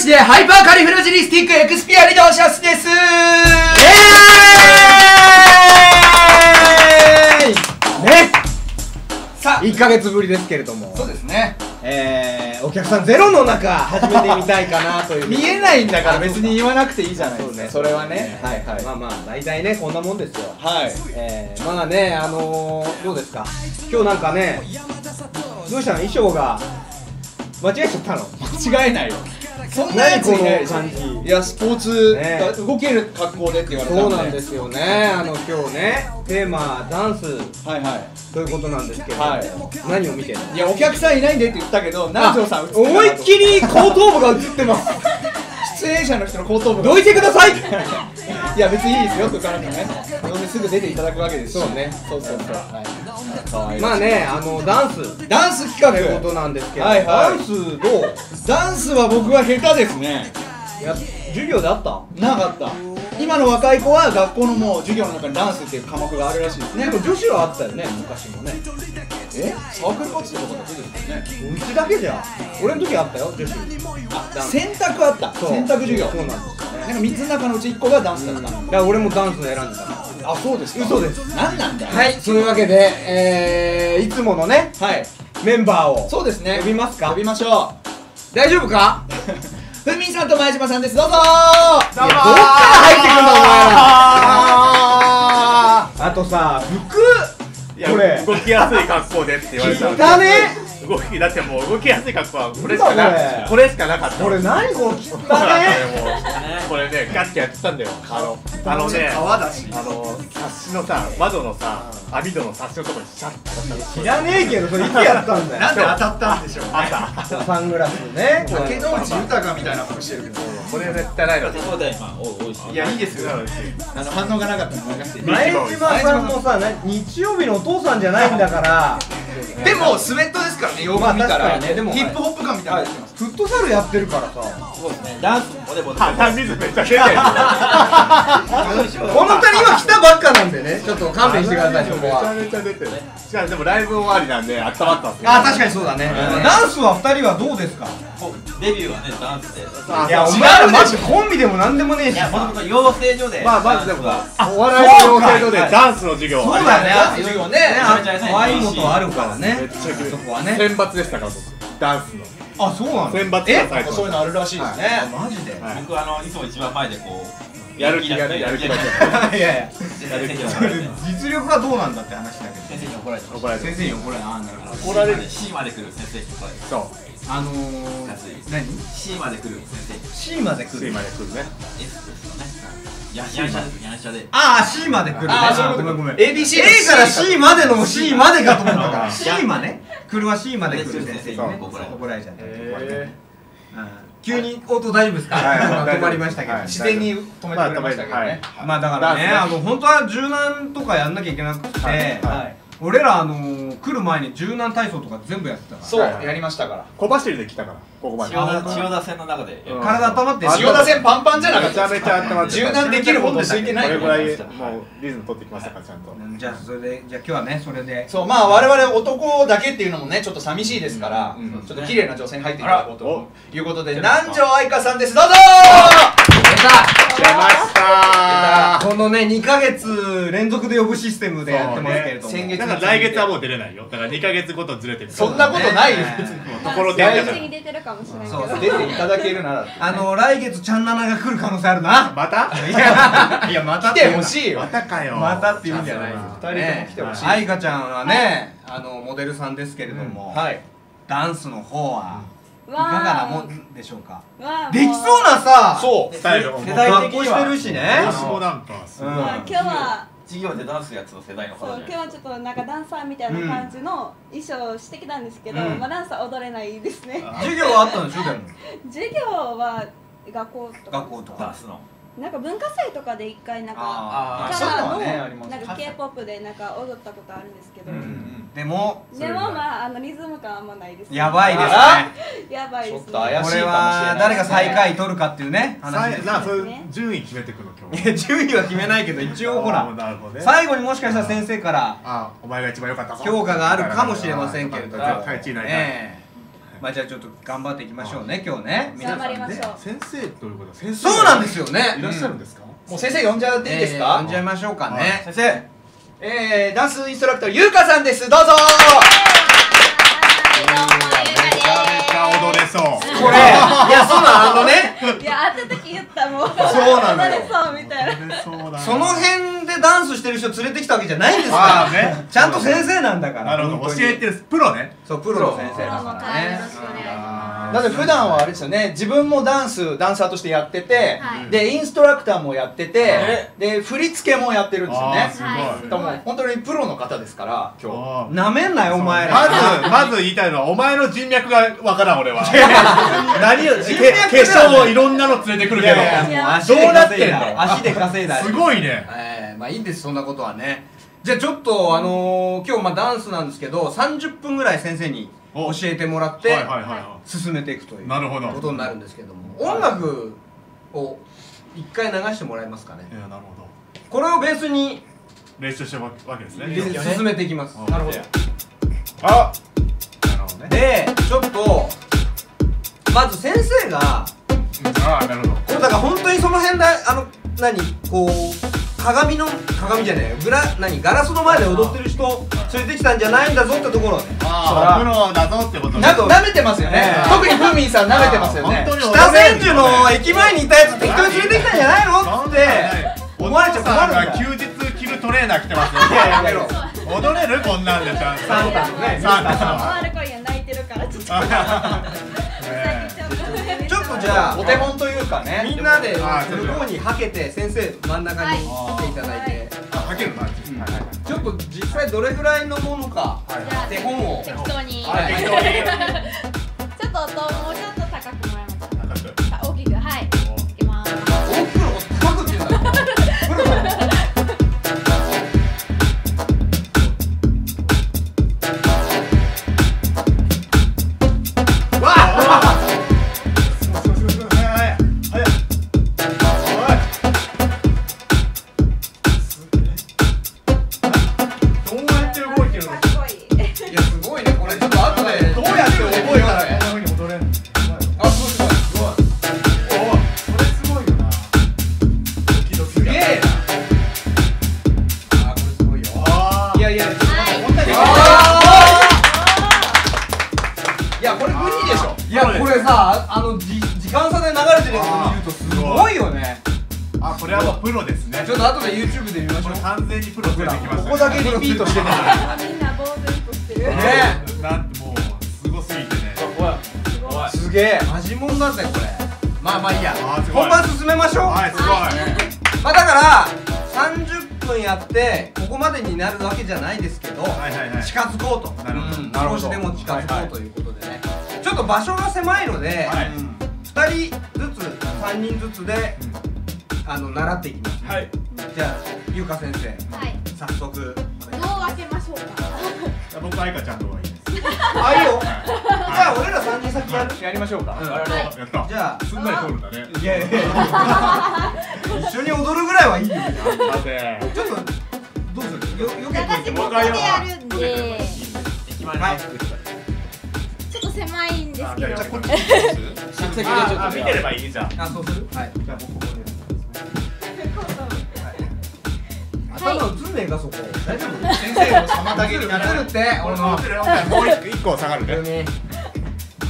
しでハイパーカリフラジリスティックエクスピアリドーシャスです。イエーイね。さあ。1ヶ月ぶりですけれども。そうですね。えー、お客さんゼロの中始めてみたいかなという。見えないんだから別に言わなくていいじゃないそうねですかそれはね。はい。はい。まあまあ大体ねこんなもんですよ。はい。えー、まあねあのー、どうですか？今日なんかねどうしたの？衣装が間違えちゃったの？間違えないよそんなやついないいやスポーツね。が動ける格好でって言われたそうなんですすよね。あの今日ねテーマダンス。はいはということなんですけど、はい。何を見てるの？いいやお客さんいないんでって言ったけど南條さん思いっきり後頭部が映ってます。出演者の人の後頭部が。どいてください。いや別にいいですよとかなんかね。すぐ出ていただくわけですし。そうね。そうそうそう。はいまあねあのダンス。ダンス企というこ画となんですけど、はいはい。ダンスどう？ダンスは僕は下手ですね。や授業であった？なかった。今の若い子は学校のもう授業の中にダンスっていう科目があるらしいですね。でも女子はあったよね昔もねえサークル活動とかだけですよね。うちだけじゃ。俺の時あったよ女子。あダンス。選択あった。そう。選択授業。そうなんですよね。なんか3つの中のうち1個がダンスだった、だから俺もダンス選んでた。あそうですか。嘘です。何なんだはいそういうわけでえー、いつものねはい。メンバーをそうですね。呼びますか？呼びましょ大丈夫か？う ふみさんと前島さんです。どうぞ。どっから入ってくんだお前ら。ああとさ服これ。動きやすい格好でって言われた汚ね動きだってもう動きやすい格好はこれしかなこれ。しかなかった。これ何この汚そうなんねこれねガッてやってたんだよ。あのあのね川だし。あの冊子のさ窓のさ網戸の冊子のところにシャッて知らねえけどそれいつやったんだよ。なんで当たったんでしょうね。あった。サングラスね。竹野内豊みたいな服してるけど。これ絶対ないのそうだよ今おおいやいいですよ。あの反応がなかったの流して。前島さんもさな日曜日のお父さんじゃないんだから。でもスウェットですからねよく見たまあ確らね。でもヒップホップ感みたいな。フットサルやってるからさ。そうですね。ダンス。もボテボテ鼻水めっちゃ出てる。この二人は来たばっかなんでね。ちょっと勘弁してくださいそこは。めちゃめちゃ出てる。しかもでもライブ終わりなんで温まったんですよ。あ確かにそうだね。ダンスは二人はどうですか？デビューはねダンスで。あいやお前らマジコンビでもなんでもねえし。いやもともと養成所で。まあまずでもお笑いの養成所でダンスの授業そうだよね授業ね。可愛いことはあるからめねっちゃそこはね。選抜でしたから僕。ダンスの。あそうなの選抜えがそういうのあるらしいですね。マジで？はい。僕あのいつも一番前でこうやる気がねやる気がいやいや。実力はどうなんだって話だけど。先生に怒られて。怒られて。先生に怒られ怒られる C まで来る先生に怒られて。そうあのー何？C まで来る先生 C まで来る。まで来るね。S で。すよねややんしゃで。ああ C まで来るね。あーそういうこと。ごめんごめん。ABC の A から C までの C までかと思ったから。あ C まで？来るは C まで来る先生にそう。怒られちゃった急に音大丈夫ですか？止まりましたけど。はい。自然に止めてくれましたけどね。まあだからねあの本当は柔軟とかやんなきゃいけなくて。はい。はい俺らあのー来る前に柔軟体操とか全部やってたから。そうはいはい。やりましたから。小走りで来たからここまで。千代田線の中で。うん。体温まってあ千代田線パンパンじゃなかっためちゃめちゃ温まって柔軟できるほど空いて。ないこれぐらいもうリズム取ってきましたからちゃんと。うんじゃあそれでじゃあ今日はねそれで。そうまあ我々男だけっていうのもねちょっと寂しいですから、うん。ちょっと綺麗な女性に入っていただこうということで南條愛香さんです。どうぞ出ました。このね2ヶ月連続で呼ぶシステムでやってますけれども、先月だから来月はもう出れないよ。だから2ヶ月ごとずれてるそんなことないよところてんだからに出てるかもしれない出ていただけるなら。あの来月ちゃんななが来る可能性あるな。また？いやいやまた来てほしいよ。またかよ。またって言うんじゃないま二人とも来てほしい。愛花ちゃんはね、あのモデルさんですけれども、はい。ダンスの方はいかわーがなもんでしょうか？できそうなさそう。スタイルも世代学的にしてるしね。私もなんかすごいうん。まあ今日は。授業でダンスやつの世代のそう今日はちょっとなんかダンサーみたいな感じの衣装をしてきたんですけど、うん。まあダンサー踊れないですね。授業はあったんでしょ授業は学校とか学校とか。ダンスの？なんか文化祭とかで一回なんかあー。そういうのなんか K-POP でなんか踊ったことあるんですけど、ーでもでもまああのリズム感あんまないですやばいですね。やばいですね。ちょっと怪しいかもしれこれないは誰が最下位取るかっていうね話ですさいなそういう順位決めてくの今日順位は決めないけど 一応ほあら最後にもしかしたら先生からあお前が一番良かったぞ。評価があるかもしれませんけれど。絶対1位にないええ。まあじゃあちょっと頑張っていきましょうね今日ね。頑張りましょう。先生ということは先生そうなんですよねいらっしゃるんですかもう先生呼んじゃっていいですえーか呼んじゃいましょうかね先生えー、ダンスインストラクターゆうかさんです。どうぞ。踊れそう。これいやそうなのあのね。いや会った時言ったもん。そうなのよ。踊れそうみたいな。その辺でダンスしてる人連れてきたわけじゃないんですあか。らーね。ちゃんと先生なんだから。なるほど。教えてる。プロね。そうプロの先生だからね。会よろしくお願いしますなので普段はあれですよね自分もダンスダンサーとしてやってて、はい。でインストラクターもやっててえで振り付けもやってるんですよね。すごい。もう本当にプロの方ですから今日。なめんなよお前ら。まずまず言いたいのはお前の人脈がわからん俺は。何を人脈だけ化粧をいろんなの連れてくるけど。どでうなってんの稼いだ。足で稼いだ。すごいね。えーまあいいんですそんなことはね。じゃあちょっとあのー、今日まあダンスなんですけど30分ぐらい先生に教おえてもらってはいはいはいは進めていくというなるほど。ことになるんですけども。音楽を一回流してもらえますかね。いいやなるほど。これをベースに練習してるわけですね。進めていきます。なるほど。あ。なるほどね。でちょっとまず先生がああなるほど。これだから本当にその辺であの何こう鏡の鏡じゃねえグラ何？ガラスの前で踊ってる人連れてきたんじゃないんだぞってところ。ああプロだぞってことね。な舐めてますよね。ね特にふみんさん舐めてますよね。本当に北千住の駅前にいたやつ適当に連れてきたんじゃないの？って思われちゃ困るんだよ。が休日着るトレーナー着てますよ。いややめろ踊れる？こんなんでちゃん。とサンタのね。サンタの 泣いてるからちょっと じゃあお手本というかねみんなで向こうにはけて先生真ん中に来ていただいて。あはけるなちょっと実際どれぐらいのものかじゃあ手本を。適当に。はい。ちょっと音もうちょっといやこれさあのじ時間差で流れてるやつ見るとすごいよね。あこれはもうプロですね。ちょっと後で YouTube で見ましょう。これ完全にプロ連れてきましたここだけリピートしてねあみんな呆然としてるね。なんてもうすごすぎてね。すげえ。マジもんだぜこれ。まあまあいいや。本番進めましょう。はいすごい。まあだから30分やってここまでになるわけじゃないですけど、近づこうと。なるほど。少しでも近づこうということでね、ちょっと場所が狭いので、はい。2人ずつ3人ずつで、あの習っていきます、はい。じゃあゆうか先生はい。早速。どう分けましょうか。僕愛花ちゃんの方がいいです。あいいよ。はい。じゃあ俺ら3人先やる？やりましょうか。うん。やった。じゃあ。すんなり通るんだね。いやいやいや。一緒に踊るぐらいはいいよ。ちょっとどうする？よよけ私ここでやるんで。駅前のね。ちょっと狭いんですけど。じゃあこっち。ょっとあ見てればいいじゃん。あそうする？はい。じゃあ僕ここで。頭映んねえかそこ。大丈夫。先生を妨げるな映るって俺の。もう一個下がるね。海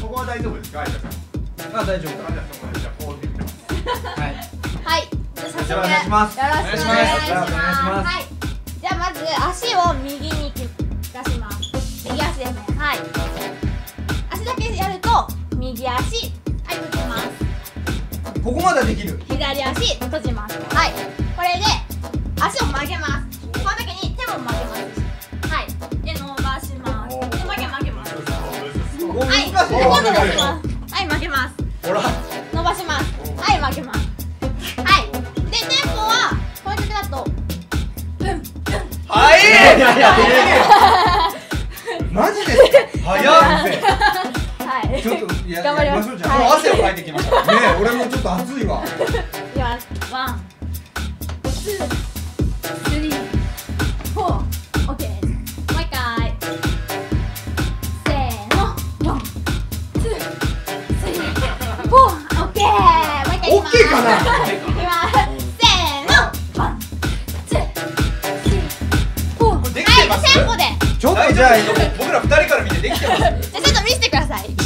ここは大丈夫ですか？愛花ちゃんあ大丈夫あじゃあそこでじゃあこう言ってます。はい。はい。じゃあ早速。じゃあお願いします。よろしくお願いします。お願いします。はい。じゃあまず足を右に出します。右足ですね。はい。足だけやると右足はい閉じます。ここまでできる。左足閉じます。はい。これで足を曲げます。この時に手も曲げます。はい。で伸ばします。で曲げ曲げます。おはい。今度伸ばします。はい曲げます。ほら。伸ばします。はい曲げます。はい。でテンポはこの曲だとはい。い。やい。やい。やマジで早っはいちょっとや 頑張りましょうじゃん、もう汗をかいてきました。ね俺もちょっと暑いわ。はワンツースリーフォーオッケーもう一回せーの。ワンツースリーフォーオッケー。もう一回オッケーかなじゃあ僕ら二人から見てできてます？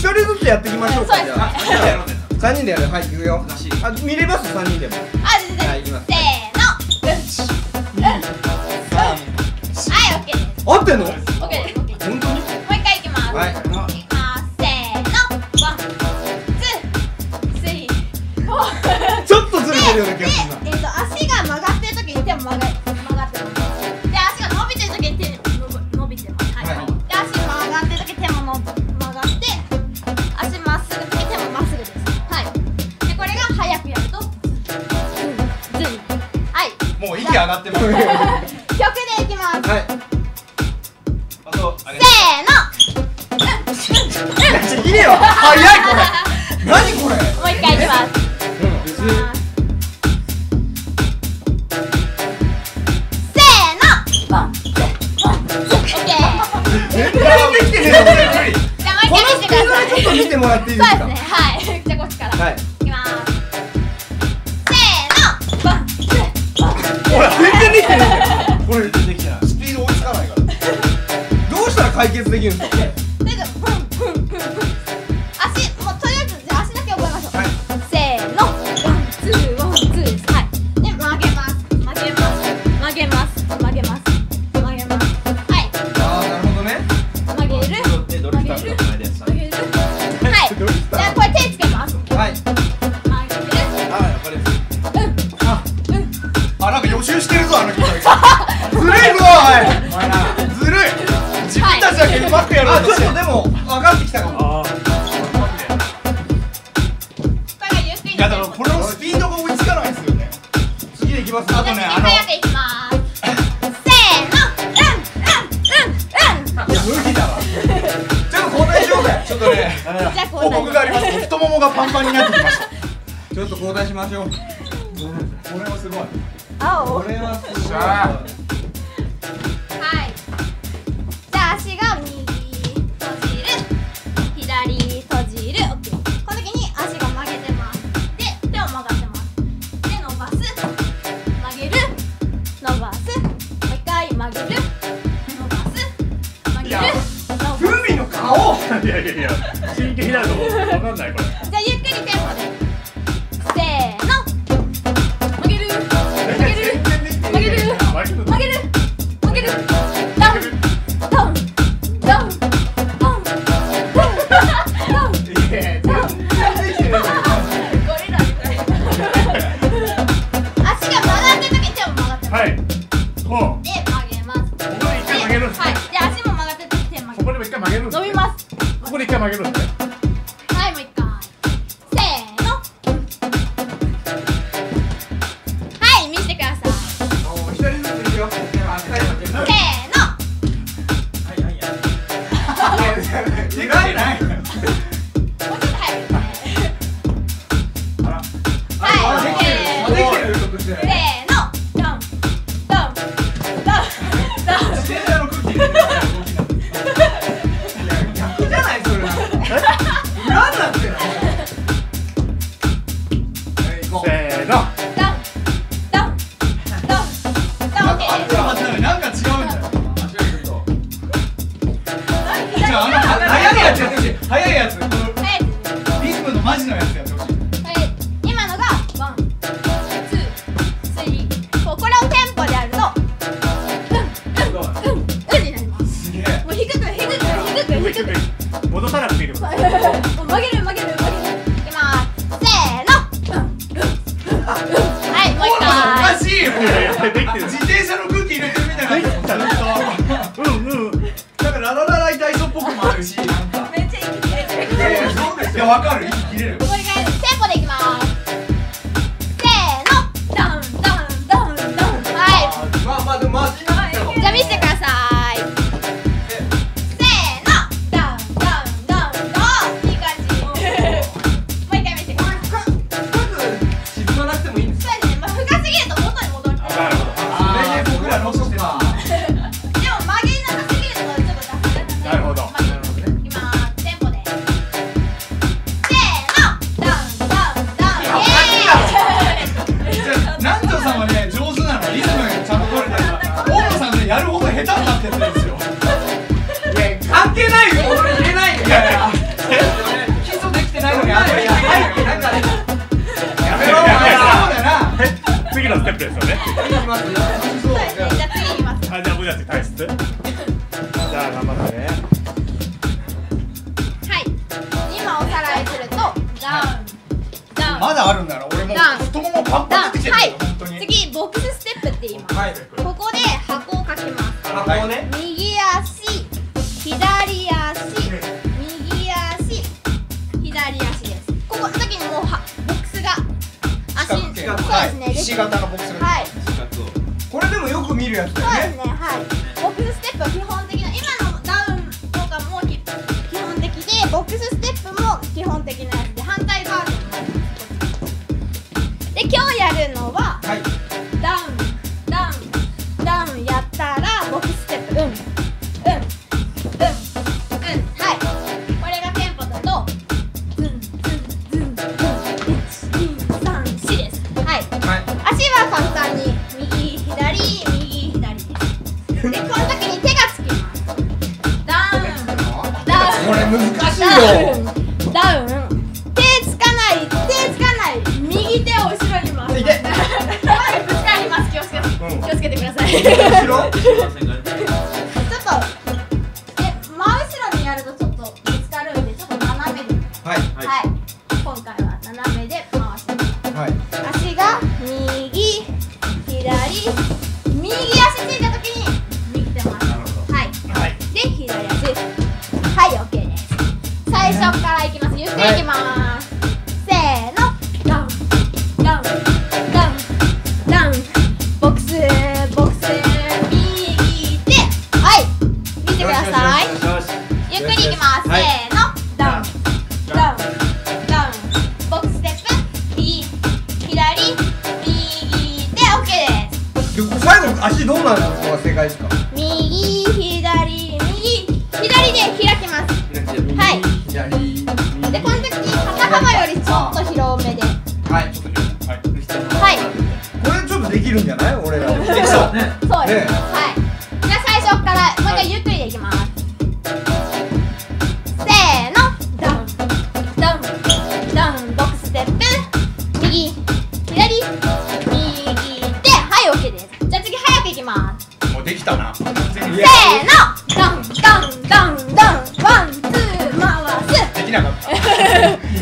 一人ずつやっていきましょうか。そうですね。ゃ人でやる。はい行くよ。あ見れます？三人でも。あ、全然、はせーの。はい、オッケー合ってんの？って言いますはいここで箱をかきます。箱をね。右足左足右足左足です。ここの時にもうはボックスが足そうですね。はい。ひし形のボックスが。はい。これでもよく見るやつだそうよねですね。はい。ボックスステップは基本ださい。ゆっくりいきます、はい。せーのダウンダウンダウンボックスステップ右左右手 OK ですで最後足どうなるのここが正解ですか右左右左で開きますはい。左でこの時に肩幅よりちょっと広めではい。はい。これちょっとできるんじゃない？俺ら。できそう。ね。そうです、ねはい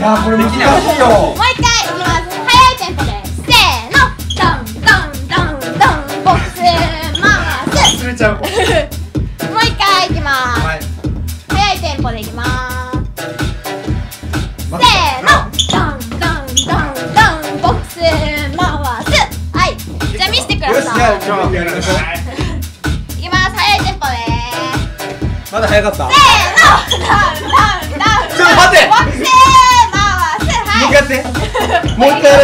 やこれ難しいよ。もう一回いきます早いテンポで。せーのダンダンダンダンボックス回す忘れちゃうもう一回いきますはい早いテンポでいきますせーのダンダンダンダンボックス回すはいじゃあ見せてくだよしじゃあさいじゃあやりましょういきます早いテンポでまだ早かった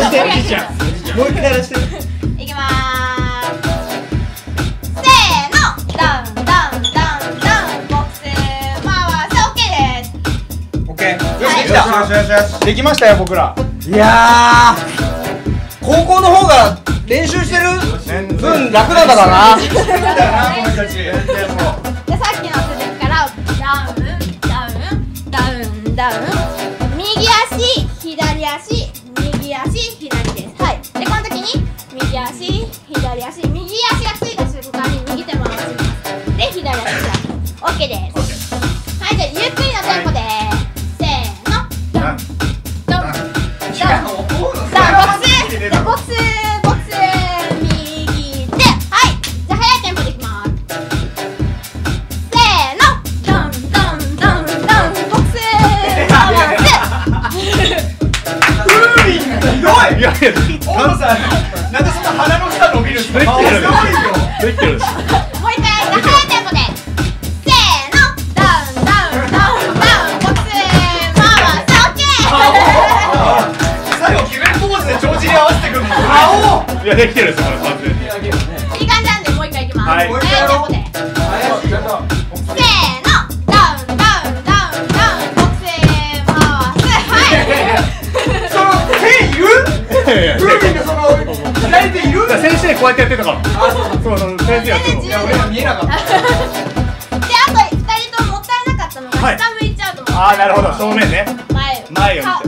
もう一回やらして。もう一回やらしていきまーすせーの。ダウンダウンダウンダウンボックス回す OK ですオッケー。よしできたよしよしよし。できましたよ僕ら。いやー高校の方が練習してる分楽だからな。さっきの続きからダウンダウンダウンダウン。右足左足右足左です。はい。でこの時に右足左足右足がついた瞬間に右手回します。で左足開く OK ですいいやいや大野さんなんでそんな鼻の下伸びるんですかてるあすできてるしもう一回じゃあ速いテンポでせーのダウンダウンダウンダウンボックス回すオッケー最後決めポーズで帳尻合わせてくるの。顔いやできてるですこれ完全に。いい感じなんでもう一回いきます、はい先生こうやってやってたから。あそうそう。先生やってたいや俺は見えなかった。であと二人とももったいなかったのが、はい、下向いちゃうと思ああなるほど。正面ね。前。を前をカ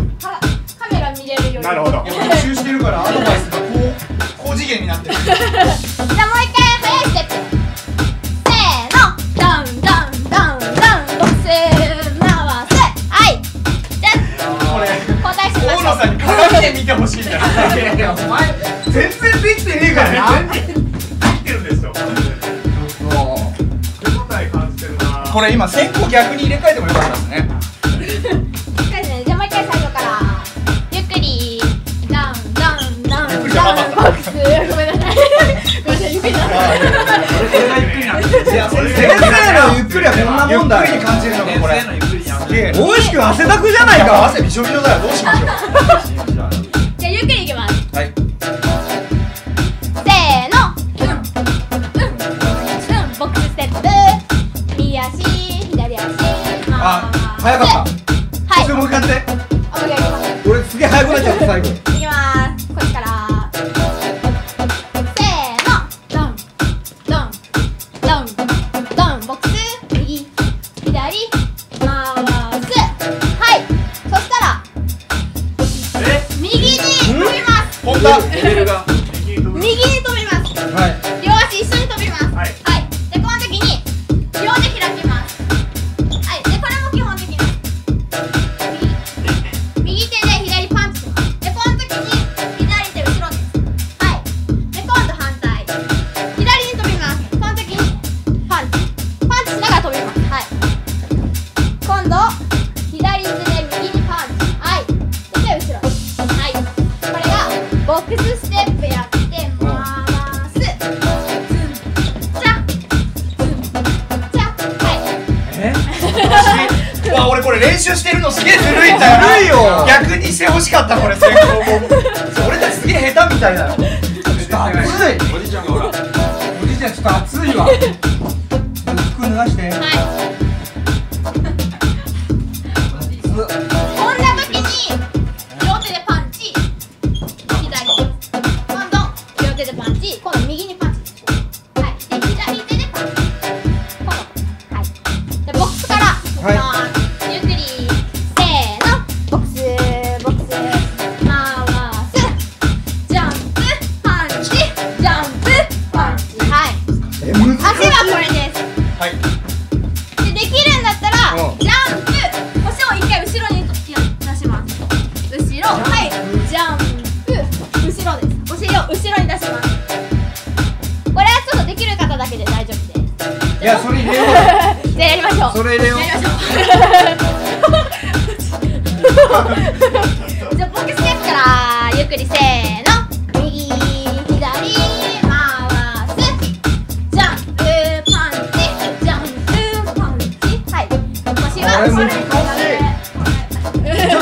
メラ見れるように。なるほど。予習してるからアドバイスがこう高次元になってる。これ今先行逆に入れ替えてもよかったですね。じゃあもう一回最初からゆっくりダンダンダンダンボックスごめんなさい。ごめんなさい。ゆっくりゆっくりはこんなもんだゆっくりに感じるのかこれ大石君汗だくじゃない。か汗びしょびしょだよどうしましょう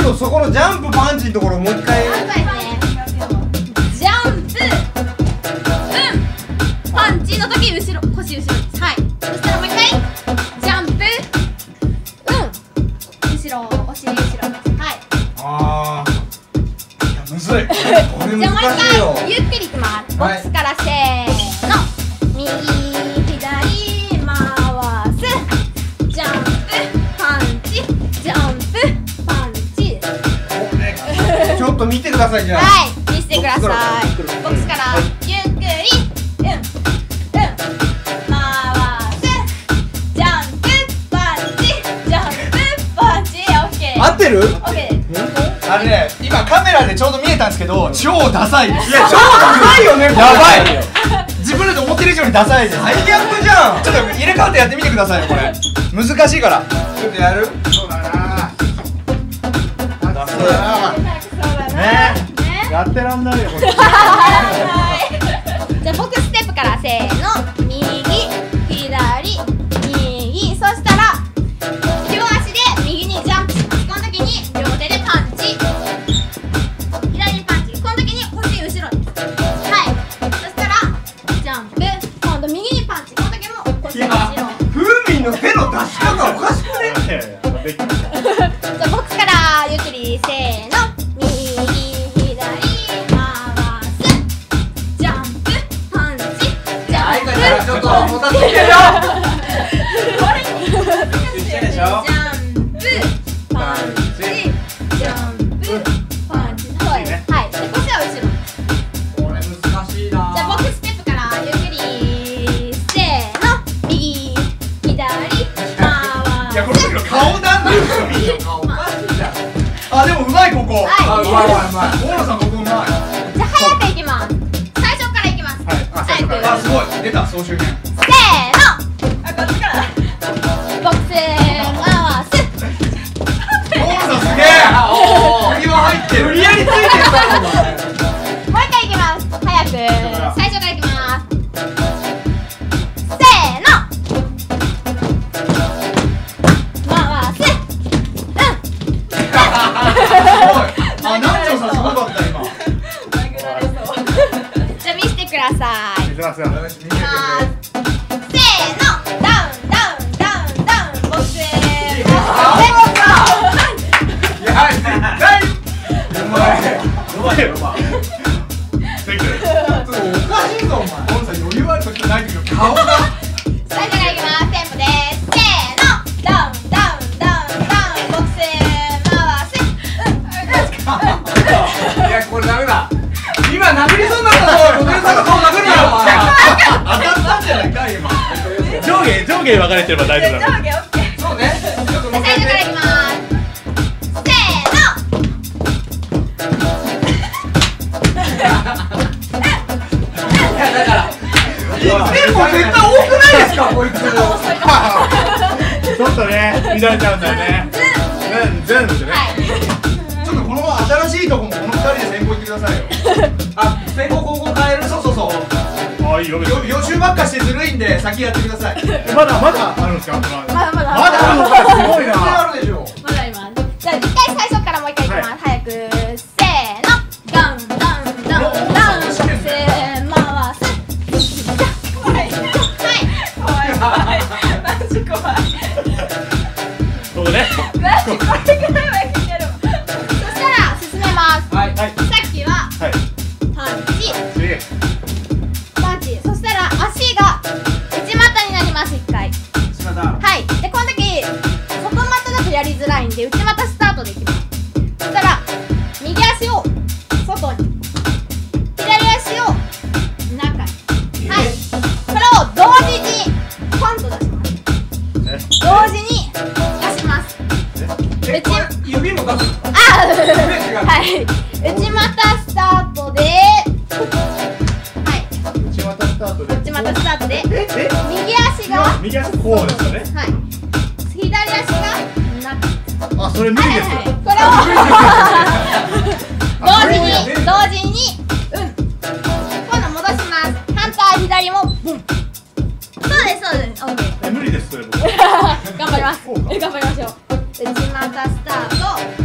とそこのジャンプパンチのところもう一回。ジャンプうんパンチの時後ろ腰後ろはい。もう一回。ジャンプうん後ろお尻後ろはい。じゃあもう一回ゆっくりいきます。ボックスからせー、くださいじゃあ。はい見せてください。ボックスから。ゆっくり。うんうん回すジャンプパンチ。ジャンプパンチ。オッケー。合ってる？オッケー。あれね今カメラでちょうど見えたんですけど超ダサいです。いや超ダサいよねやばい自分だで思ってる以上にダサいです。最悪じゃんちょっと入れ替わってやってみてくださいこれ。難しいから。ちょっとやる？そうだな。ダサい。やってらんないよ、に分かれてれば大丈夫そうねい一点も絶対多くないですかこいつ。ちょっとね乱れちゃうんだよね。ばっかしてずるいんで先やってください。まだまだあるんですか？まだ。まだまだ。すごいな。それ無理です。これを同時に同時にうん今度戻します。反対左もブン。そうですそうです。オッケー。無理ですそれも。頑張ります。頑張りましょう。内股スタート。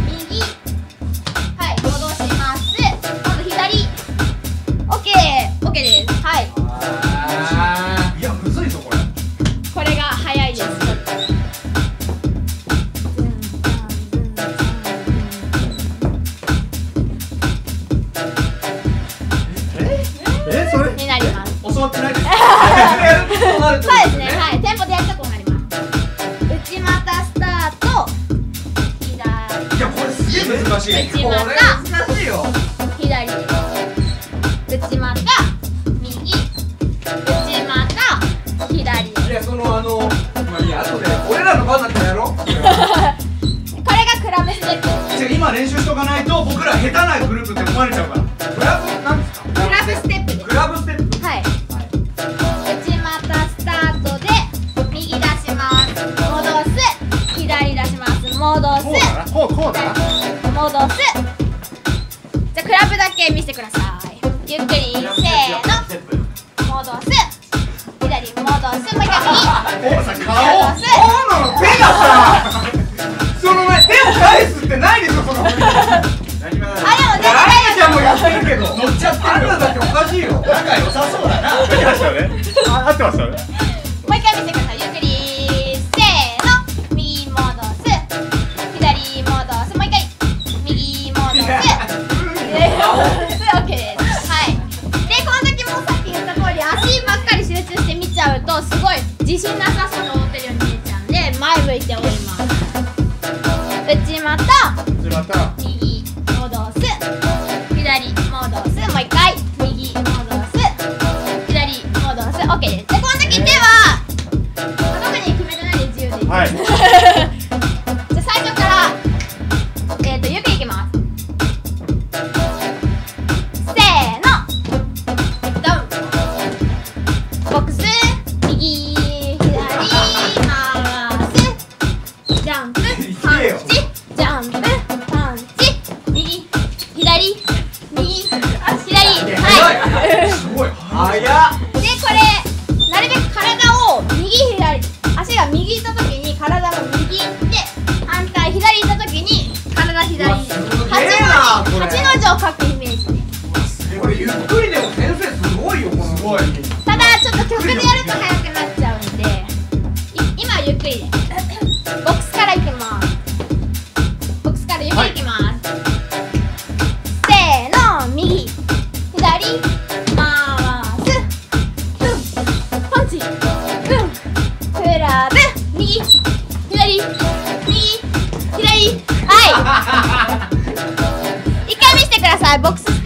buy boxes.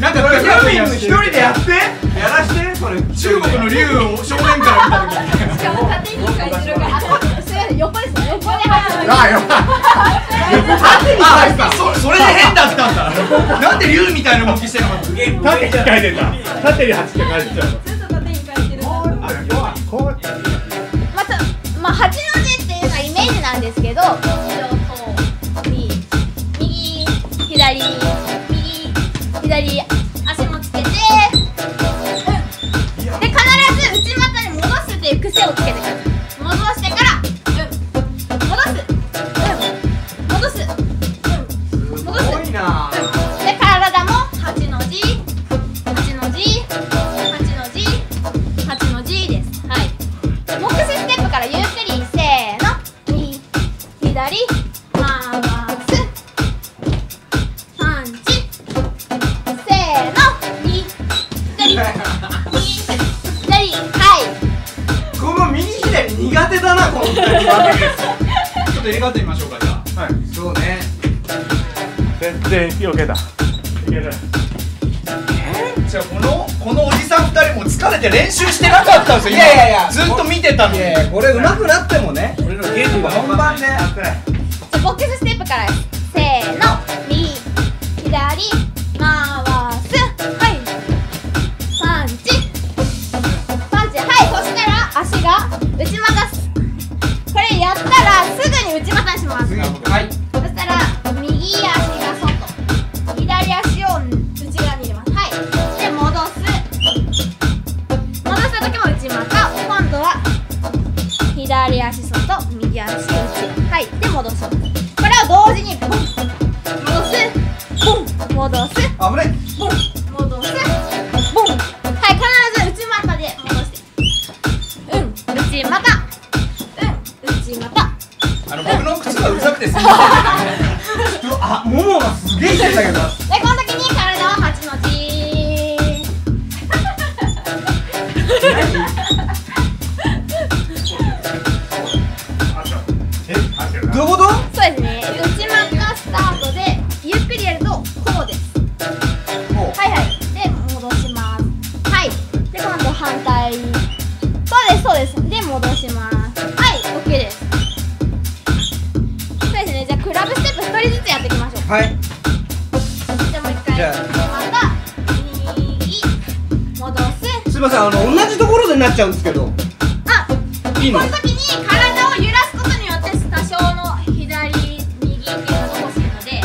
なんかヒロイン一人でやって。やらして。それ中国の竜を正面から見た時にしかも勝手に横入ったそれで変だったんだ。なんで竜みたいな動きしてなかた縦に控えてた縦に走って書いてたったんですよいやいやいや。ずっと見てたんで俺上手くなってもね。俺のゲームが本番ね。ちゃうんですけど。あいいの？この時に体を揺らすことによって多少の左右っていうのが欲しいので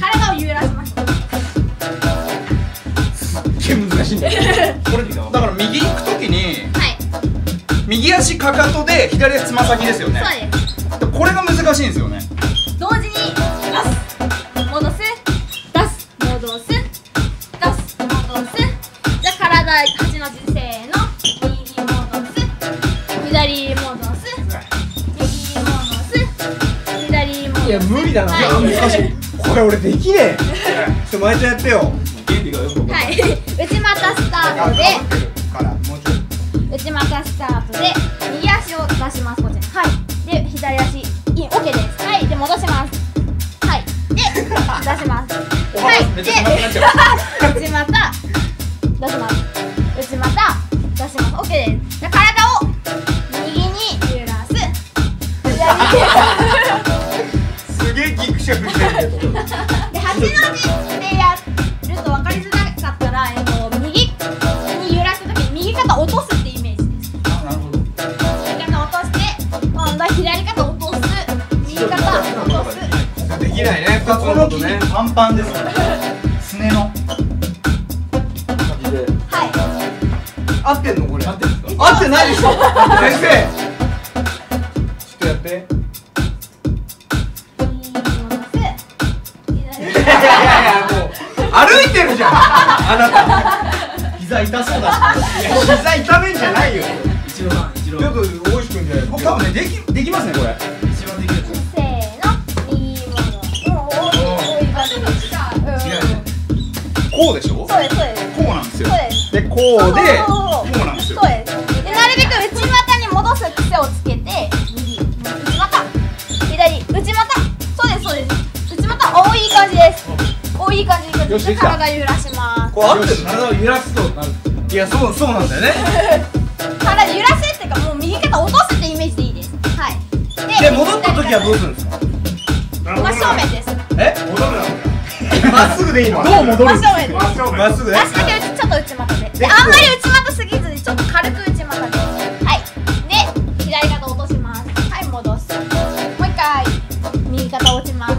体を揺らしましょうすっげえ難しいんだよ。これだから右行く時に、はい、右足かかとで左足つま先ですよね。そうです。それ俺できねえ。ちょっと毎日やってよ。はい。内股スタートで。パンですかそうそうこうなんですなるべく内股に戻す癖をつけて右内股。左内股。そうですそうです。内股おーいい感じです。おーいい感じいい感じ。よしできた。体揺らします。こう合ってる体を揺らすとなる。いやそうそうなんだよね。体揺らせっていうかもう右肩落とすってイメージでいいです。はい。で戻った時はどうするんですか？真正面です。え？戻るな まっすぐでいいの？どう戻る真正面です真正面まっすぐねであんまり内股すぎずにちょっと軽く内股ではいで左肩落とします。はい戻すもう一回右肩落ちます。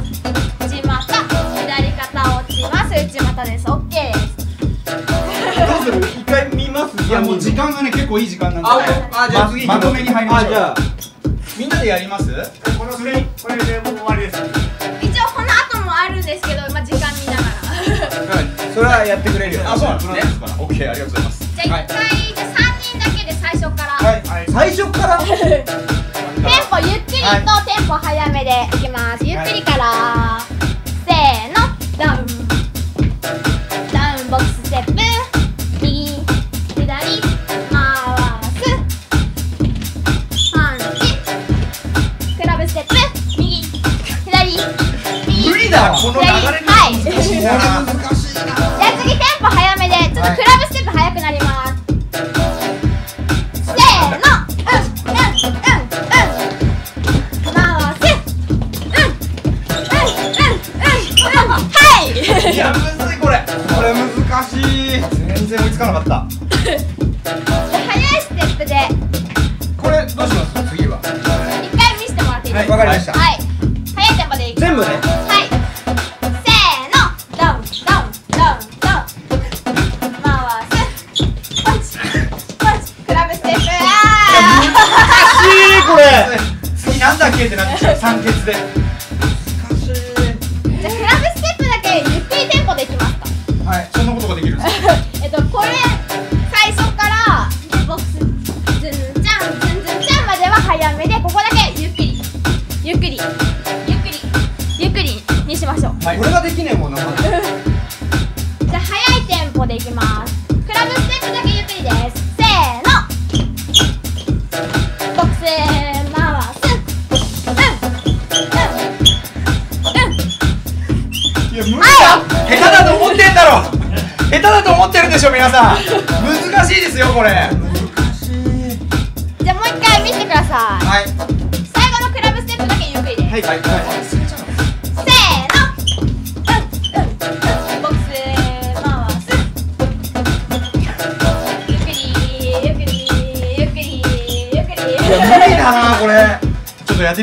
内股左肩落ちます。内股です OK ですどうする一回見ますいやもう時間がね結構いい時間なんで。ああじゃあ次まとめに入りましょうあじゃあみんなでやります？この次これでもう終わりですそれはやってくれるよ。あそうなんですね。オッケーありがとうございます。じゃあ一回、じゃあ3人だけで最初から、はい。はい。最初から？テンポゆっくりとテンポ早めでいきます。ゆっくりから、せーの。ダウン。ダウンボックスステップ。右左回す。パンチクラブステップ。右左右無理だ。この流れはい。難しい。なじゃ全然追いつかなかった。早いステップで。これどうします？次は。一回見せてもらっていいですか？わかりました。はいしましょうこれができねえもんなじゃあ速いテンポでいきます。クラブステップだけゆっくりです。せーの。ボックス回す。うん。うん。うん。いや無理だ。下手だと思ってんだろ。下手だと思ってるでしょ皆さん。難しいですよこれ。じゃあもう一回見てください。はい。最後のクラブステップだけゆっくりです。はいはい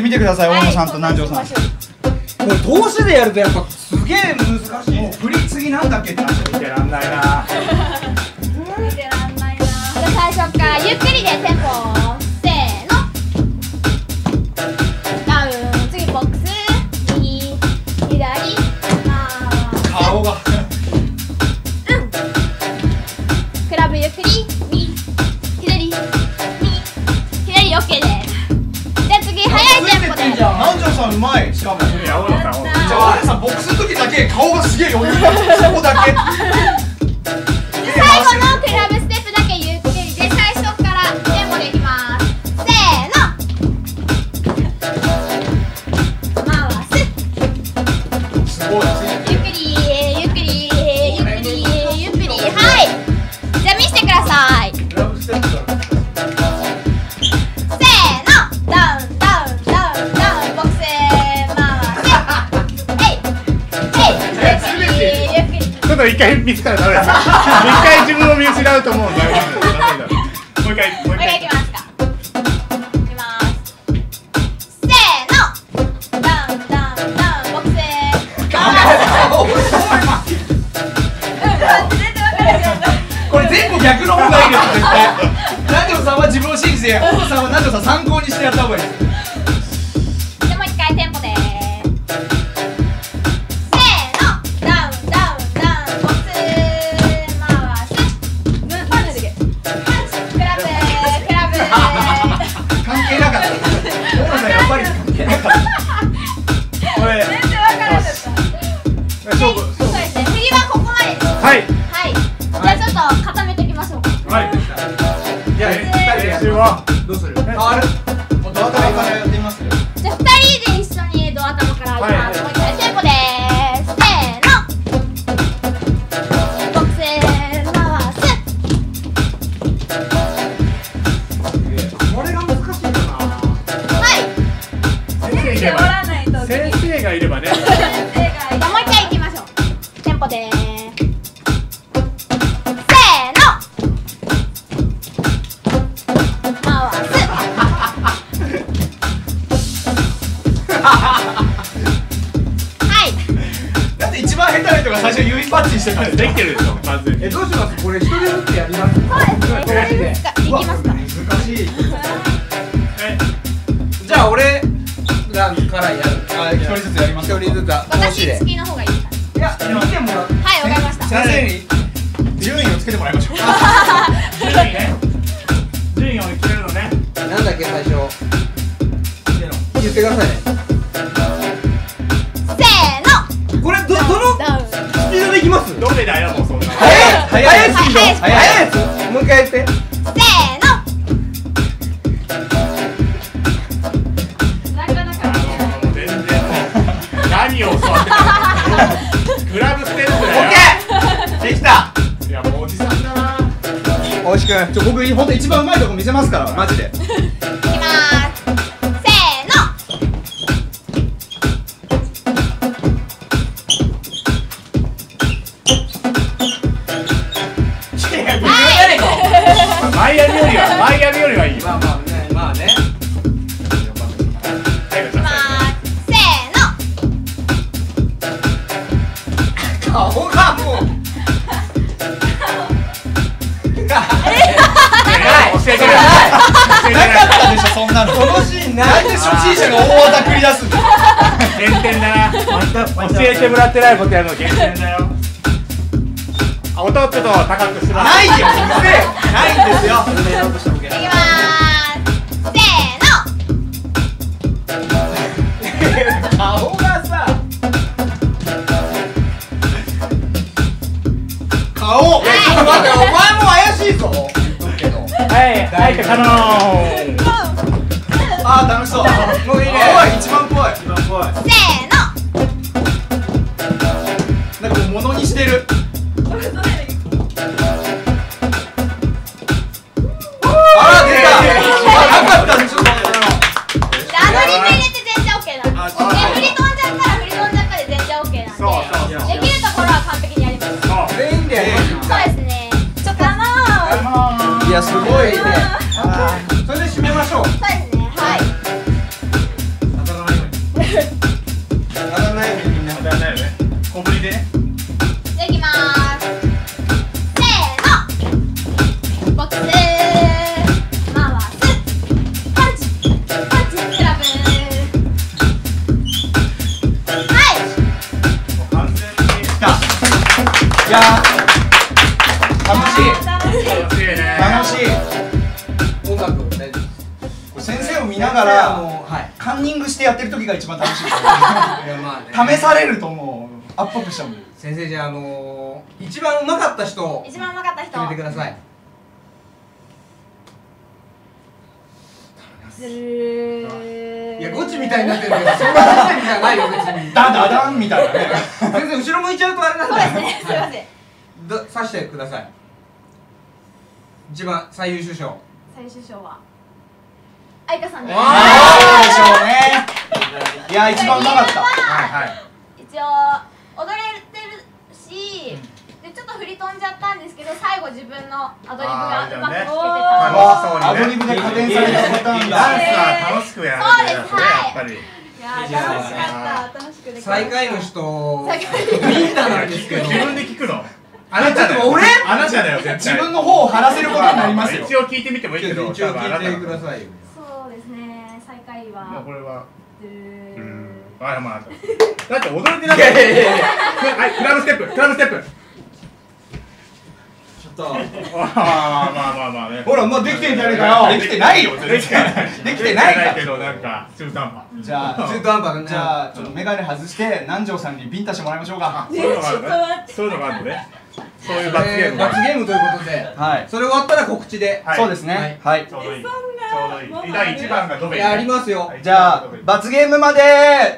みてください大野さんと南條さん。これ投資でやるとやっぱすげえ難しい。もう振り次なんだっけって話見てらんないな。見てらんないな。じゃあ最初からゆっくりでテ Bye. 一回見つからダメです一回自分を見失うと思うんだよダメだもう一回えどうします見せますから。でしょそんなの。この。シーンなんで初心者が大技繰り出すんだ減点だな教えてもらってないことやるの。減点だよあ音ちょっと高くしますないようるないんですよいきますせーの。顔がさ顔いやちょっと待ってお前も怪しいぞはいはいカノンあー楽しそう。もういいね。怖い一番怖い一番怖い。せーの。なんかもう物にしてるを見ながあらのはい。カンニングしてやってる時が一番楽しいいやまあね。試されるともうアップアップしちゃうもん先生じゃああのー、一番うまかった人。を一番うまかった人。決めてください。ずるー。いやゴチみたいになってるけどそんな話じゃないよ別に。ダダダンみたいなね。先生後ろ向いちゃうとあれなんそうだよですね。すい。ませんど刺してください。一番最優秀賞。最終章は愛花さんです。あーでしょうね。いや一番うまかった。はいはい。一応踊れてるし、でちょっと振り飛んじゃったんですけど最後自分のアドリブがうまく聞けてたアドリブで加点されダだンスは楽しくやらなきゃいけないです。ねやっぱり楽しかった楽しくで最下位の人みんななんですけど自分で聞くの？あなただよ。俺あなただよ自分の方を張らせることになりますよ。一応聞いてみてもいいけど一応聞いてくだいさいよね最下位もうは。これはあまあだって踊れてなかった。いやいやいやいや。はいクラブステップクラブステップ。ちょっと。ああまあまあまあね。ほらもうできてんじゃねえかよ。できてない。よできてない。できてないけどなんか中途半端。じゃあ中途半端なじゃあちょっとメガネ外して南條さんにビンタしてもらいましょうか。そういうのがある。ねそういうのがあるのねそういう罰ゲーム。が罰ゲームということではい。それ終わったら告知で。はい。そうですね。はい。ちょうどいいちょうどいい第一番がドベやりますよじゃあ罰ゲームまで。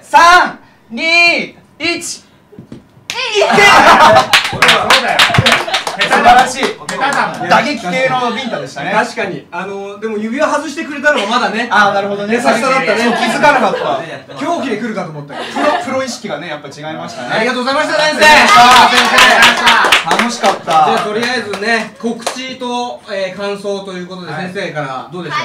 三二一。そうだよ素晴らしい打撃系のビンタでしたね。確かに。あのでも指輪外してくれたのがまだね。ああなるほどね。優しさだったね。気づかなかった。狂気で来るかと思ったけど。プロプロ意識がねやっぱ違いましたね。ありがとうございました先生。楽しかった。じゃあとりあえずね告知と、えー感想ということで先生からどうでしょう、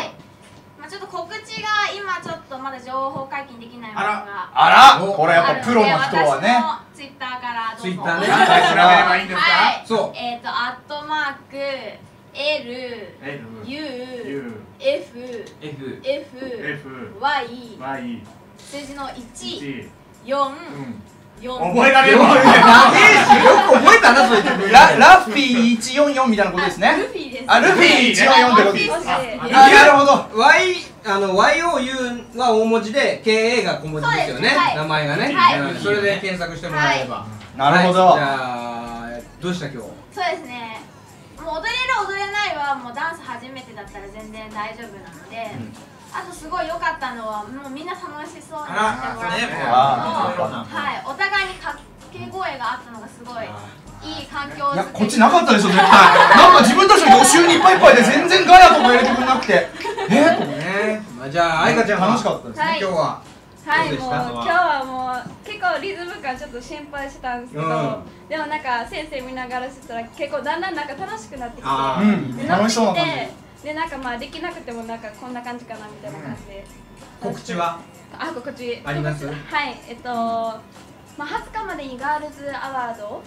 ちょっと告知が今ちょっとまだ情報解禁できないものがあら。おこれやっぱプロの人はね。ツイッターからどうぞ。Twitter ね。何回調べればいいんですか？はい。そう。えっ、とアットマーク L U U F F F Y Y 数字の1 1 4うん。4覚えられるわ長えし。よく覚えたなそれ。ララッフィー144みたいなことですね。ルフィ。ですあルフィー144ってことですああなるほど。Y あの YOU は大文字で KA が小文字ですよね、名前がね、それで検索してもらえれば、なるほど。はい。じゃあどうした今日？そうですね。もう踊れる踊れないはもうダンス初めてだったら全然大丈夫なので、あとすごい良かったのはもうみんな楽しそうにしてもらってあのとはいお互いに掛け声があったのがすごいいい環境いやこっちなかったでしょ絶対。なんか自分たちの予習にいっぱいいっぱいで全然ガヤとか入れてくれなくて。えー、とね、まあ、じゃあ愛花ちゃんは？楽しかったですはい今日は。はい、もう今日は。もう結構リズム感ちょっと心配してたんですけど、うん。でもなんか先生見ながらしてたら結構だんだんなんか楽しくなってきてうん。で楽しそうな感じでなんかまあできなくてもなんかこんな感じかなみたいな感じで、告知は？あ告知。あります？告知。はいえっとまあ20日までにガールズアワード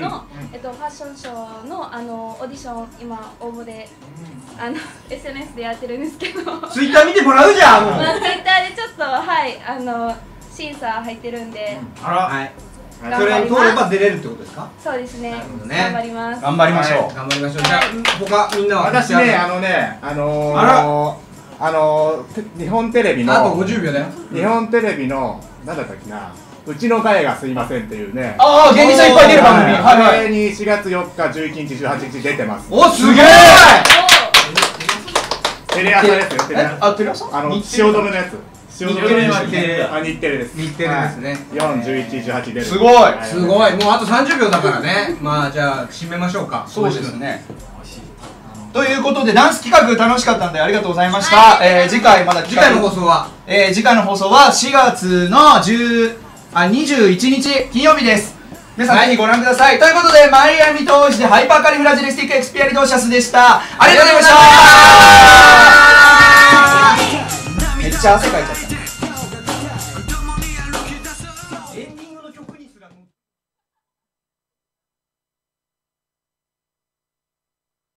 の、えっと、ファッションショーのあのオーディション今応募で、あの SNS でやってるんですけど。ツイッター見てもらうじゃんもう。まあ、ツイッターでちょっとはいあの審査入ってるんで、はい。頑それ張ります。に通れば出れるってことですか？そうですね。なるほどね。頑張ります。頑張りましょう、頑張りましょう。じゃあ他みんなは私ねあのねあのー、あら。あの日本テレビのあと50秒だよ。日本テレビの何だったっけな。うちの会がすいませんっていうね。ああ芸人さんいっぱい出る番組。はいあはに4月4日11日18日出てます。おすげえテレ朝ですよテレえ朝あテレ朝？あの汐留のやつ日テレは日テレあ日テレです。日テレですね。4、11、18出るす。ごい。はすごい。もうあと30秒だからね。まあじゃあ締めましょうか。そうですね。ということでダンス企画楽しかったんでありがとうございました、はい。えー次回まだ次回の放送は？えー次回の放送は4月の10あ21日金曜日です。皆さんぜひご覧ください、ということでマイアミと大石でハイパーカリフラジリスティックエクスピアリドーシャスでした。ありがとうございました。めっちゃ汗かいちゃった